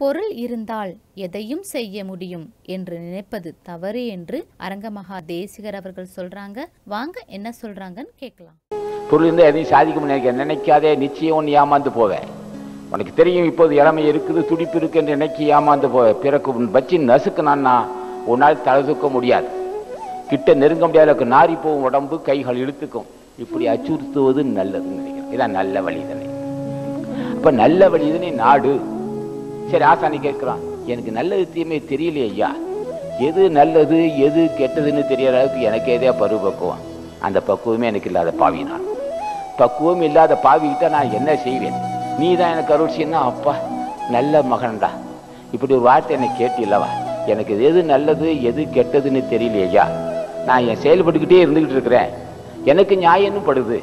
பொருள் இருந்தால் எதையும் செய்ய முடியும் என்று நினைப்பது தவறு என்று அரங்கமகா தேசிகர் அவர்கள் சொல்றாங்க. வாங்க என்ன சொல்றாங்கன்னு கேட்கலாம். பொருள் இருந்தால் எதையும் சாதிக்க முடியாது. நினைக்காதே நிச்சயம் ஒன்று ஏமாந்து போவேன் உனக்கு தெரியும் இப்போது இளமை இருக்குது துடிப்பு இருக்கு என்று நினைக்கி ஏமாந்து போவே. பிறகு உன் வச்சு நசுக்குனான்னா உன்னால் தலை தூக்க முடியாது. கிட்ட நெருங்க முடியாத அளவுக்கு நாரி போகும் உடம்பு கைகள் இழுத்துக்கும். இப்படி அச்சுறுத்துவது நல்லதுன்னு நினைக்கிறேன். இதான் நல்ல வழிதனை அப்ப நல்ல வழிதனை நாடு. சரி ஆசானி கேட்கிறான். எனக்கு நல்லது தீமை தெரியலையே ஐயா. எது நல்லது எது கெட்டதுன்னு தெரியற அளவுக்கு எனக்கு பருவ பருவப்பக்குவம் அந்த பக்குவமே எனக்கு இல்லாத பாவி நான் பக்குவம் இல்லாத பாவிக்கிட்ட நான் என்ன செய்வேன்? நீ தான் எனக்கு அருட்சின்னா அப்பா நல்ல மகன்டா. இப்படி ஒரு வார்த்தை என்னை கேட்டில்லவா? எனக்கு எது நல்லது எது கெட்டதுன்னு தெரியலையா நான் என் செயல்பட்டுக்கிட்டே இருந்துகிட்டு இருக்கிறேன். எனக்கு நியாயம்னு படுது.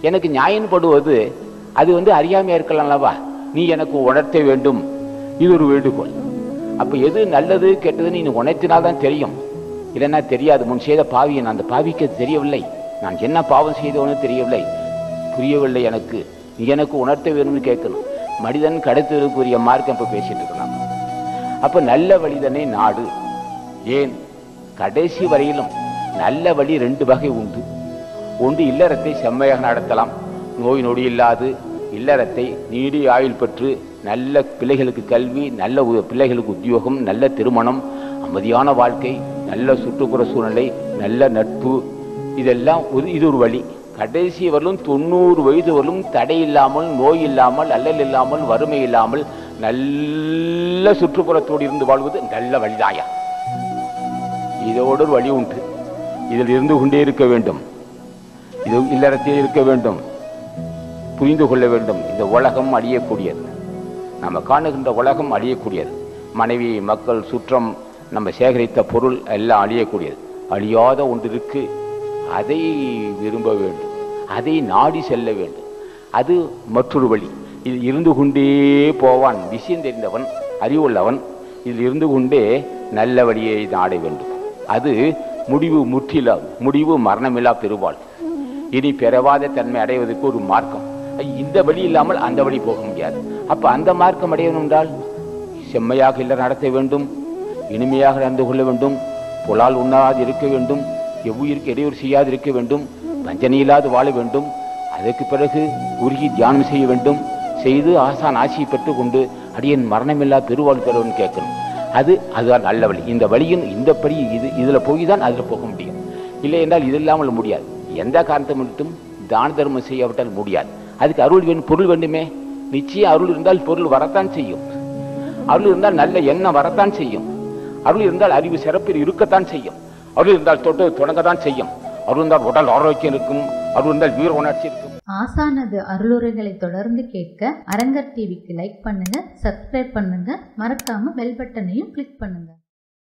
எனக்கு நியாயம் படுவது அது வந்து அறியாமையா இருக்கலாம்லவா நீ எனக்கு உணர்த்த வேண்டும். இது ஒரு வேண்டுகோள். அப்ப எது நல்லது கெட்டதுன்னு நீ உணர்த்தினால்தான் தெரியும். இல்லைன்னா தெரியாது. முன் செய்த பாவியை நான் அந்த பாவிக்கு தெரியவில்லை. நான் என்ன பாவம் செய்தவனு தெரியவில்லை. புரியவில்லை எனக்கு. நீ எனக்கு உணர்த்த வேணும்னு கேட்கணும். மனிதன் கடத்துவதற்குரிய மார்க்கம் இப்போ பேசிட்டு இருக்கலாம் அப்போ நல்ல வழிதனை நாடு. ஏன்? கடைசி வரையிலும் நல்ல வழி ரெண்டு வகை உண்டு. ஒன்று இல்லறத்தை செம்மையாக நடத்தலாம். நோய் நொடி இல்லாது இல்லறத்தை நீடி ஆயுள் பெற்று நல்ல பிள்ளைகளுக்கு கல்வி நல்ல பிள்ளைகளுக்கு உத்தியோகம் நல்ல திருமணம் அமைதியான வாழ்க்கை நல்ல சுற்றுப்புற சூழ்நிலை நல்ல நட்பு இதெல்லாம் ஒரு இது ஒரு வழி. கடைசி வரலும் தொண்ணூறு வயது வரலும் தடை இல்லாமல் நோய் இல்லாமல் அல்லல் இல்லாமல் வறுமை இல்லாமல் நல்ல சுற்றுப்புறத்தோடு இருந்து வாழ்வது நல்ல வழிதாயா? இதோடு ஒரு வழி உண்டு. இதில் இருந்து கொண்டே இருக்க வேண்டும். இது இல்லறத்தில் இருக்க வேண்டும். புரிந்து கொள்ள வேண்டும். இந்த உலகம் அழியக்கூடியது. நம்ம காணுகின்ற உலகம் அழியக்கூடியது. மனைவி மக்கள் சுற்றம் நம்ம சேகரித்த பொருள் எல்லாம் அழியக்கூடியது. அழியாத ஒன்று இருக்கு அதை விரும்ப வேண்டும். அதை நாடி செல்ல வேண்டும். அது மற்றொரு வழி. இதில் இருந்து கொண்டே போவான் விஷயம் தெரிந்தவன் அறிவுள்ளவன் இதில் இருந்து கொண்டே நல்ல வழியை நாட வேண்டும். அது முடிவு முற்றில முடிவு மரணமில்லா பெறுவாள் இனி பெறவாத தன்மை அடைவதற்கு ஒரு மார்க்கம். இந்த வழி இல்லாமல் அந்த வழி போக முடியாது. அப்ப அந்த மார்க்கம் அடையணும் என்றால் செம்மையாக இல்லை நடத்த வேண்டும் இனிமையாக நடந்து கொள்ள வேண்டும் புலால் உண்ணாது இருக்க வேண்டும் எவ்வுயிருக்கு இடையூறு செய்யாது இருக்க வேண்டும் வஞ்சனை இல்லாது வாழ வேண்டும் அதற்கு பிறகு உருகி தியானம் செய்ய வேண்டும் செய்து ஆசான் ஆசியை பெற்றுக் கொண்டு அடியன் மரணமில்லா பெருவாழ் பெறவன் கேட்கணும். அது அதுதான் நல்ல வழி. இந்த வழியின் இந்த படி இது இதுல போய் தான் அதுல போக முடியும். இல்லை என்றால் இது இல்லாமல் முடியாது. எந்த காரணத்தை மட்டும் தான தர்மம் செய்யாவிட்டால் முடியாது. அதுக்கு அருள் வேணும் பொருள் வேண்டுமே. நிச்சயம் அருள் இருந்தால் பொருள் வரத்தான் செய்யும். அருள் இருந்தால் நல்ல எண்ணம் வரத்தான் செய்யும். அருள் இருந்தால் அறிவு சிறப்பில் இருக்கத்தான் செய்யும். அருள் இருந்தால் தொட்டு தொடங்கத்தான் செய்யும். அருள் இருந்தால் உடல் ஆரோக்கியம் இருக்கும். அருள் இருந்தால் வீர உணர்ச்சி இருக்கும். ஆசானது அருளுரைகளை தொடர்ந்து கேட்க அரங்கர் டிவிக்கு லைக் பண்ணுங்க சப்ஸ்கிரைப் பண்ணுங்க. மறக்காம பெல் பட்டனையும் கிளிக் பண்ணுங்க.